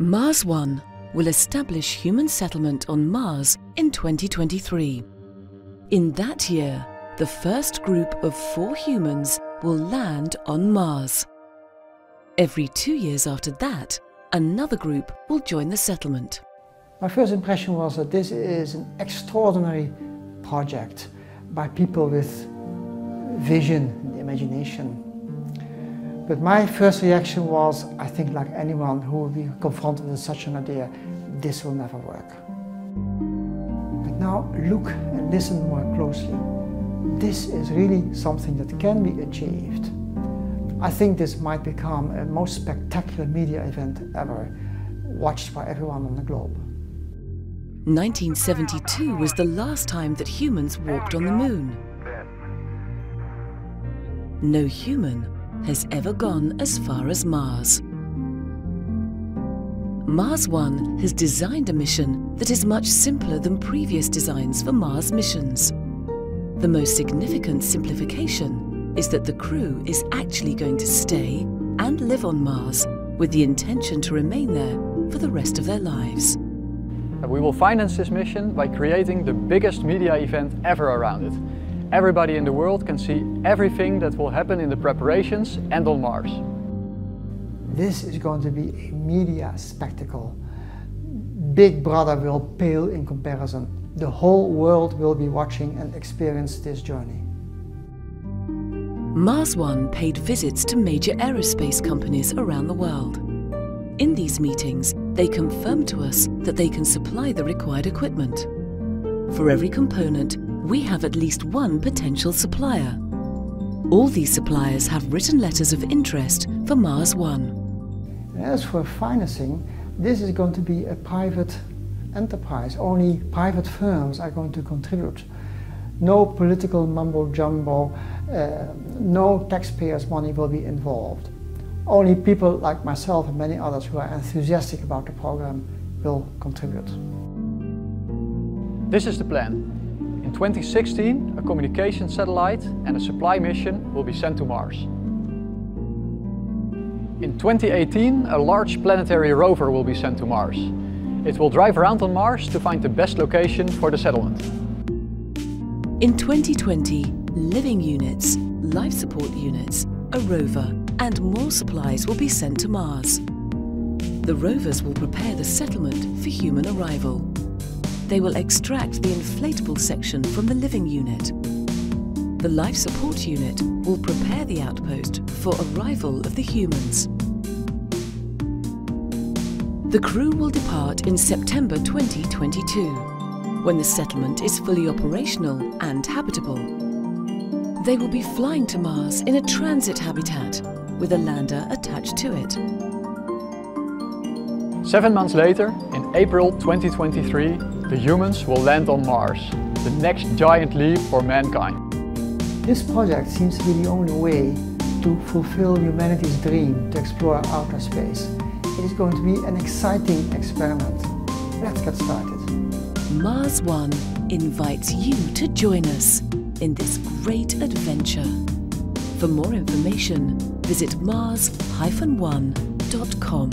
Mars One will establish human settlement on Mars in 2023. In that year, the first group of four humans will land on Mars. Every two years after that, another group will join the settlement. My first impression was that this is an extraordinary project by people with vision and imagination. But my first reaction was, I think like anyone who will be confronted with such an idea, this will never work. But now look and listen more closely. This is really something that can be achieved. I think this might become a most spectacular media event ever, watched by everyone on the globe. 1972 was the last time that humans walked on the moon. No human has ever gone as far as Mars. Mars One has designed a mission that is much simpler than previous designs for Mars missions. The most significant simplification is that the crew is actually going to stay and live on Mars with the intention to remain there for the rest of their lives. We will finance this mission by creating the biggest media event ever around it. Everybody in the world can see everything that will happen in the preparations and on Mars. This is going to be a media spectacle. Big Brother will pale in comparison. The whole world will be watching and experience this journey. Mars One paid visits to major aerospace companies around the world. In these meetings, they confirmed to us that they can supply the required equipment. For every component, we have at least one potential supplier. All these suppliers have written letters of interest for Mars One. As for financing, this is going to be a private enterprise. Only private firms are going to contribute. No political mumbo jumbo, uh, no taxpayers' money will be involved. Only people like myself and many others who are enthusiastic about the program will contribute. This is the plan. In 2016, a communication satellite and a supply mission will be sent to Mars. In 2018, a large planetary rover will be sent to Mars. It will drive around on Mars to find the best location for the settlement. In 2020, living units, life support units, a rover and more supplies will be sent to Mars. The rovers will prepare the settlement for human arrival they will extract the inflatable section from the living unit. The life support unit will prepare the outpost for arrival of the humans. The crew will depart in September 2022, when the settlement is fully operational and habitable. They will be flying to Mars in a transit habitat with a lander attached to it. Seven months later, in April 2023, the humans will land on Mars, the next giant leap for mankind. This project seems to be the only way to fulfill humanity's dream to explore outer space. It is going to be an exciting experiment. Let's get started. Mars One invites you to join us in this great adventure. For more information, visit mars-one.com.